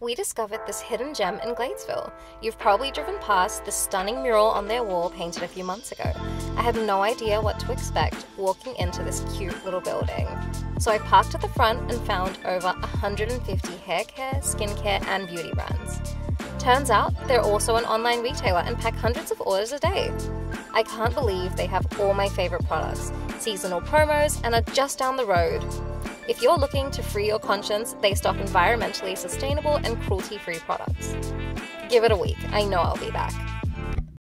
We discovered this hidden gem in Gladesville. You've probably driven past the stunning mural on their wall painted a few months ago. I had no idea what to expect walking into this cute little building. So I parked at the front and found over 150 hair care, skincare, and beauty brands. Turns out they're also an online retailer and pack hundreds of orders a day. I can't believe they have all my favorite products, seasonal promos, and are just down the road. If you're looking to free your conscience, they stock environmentally sustainable and cruelty free products. Give it a week, I know I'll be back.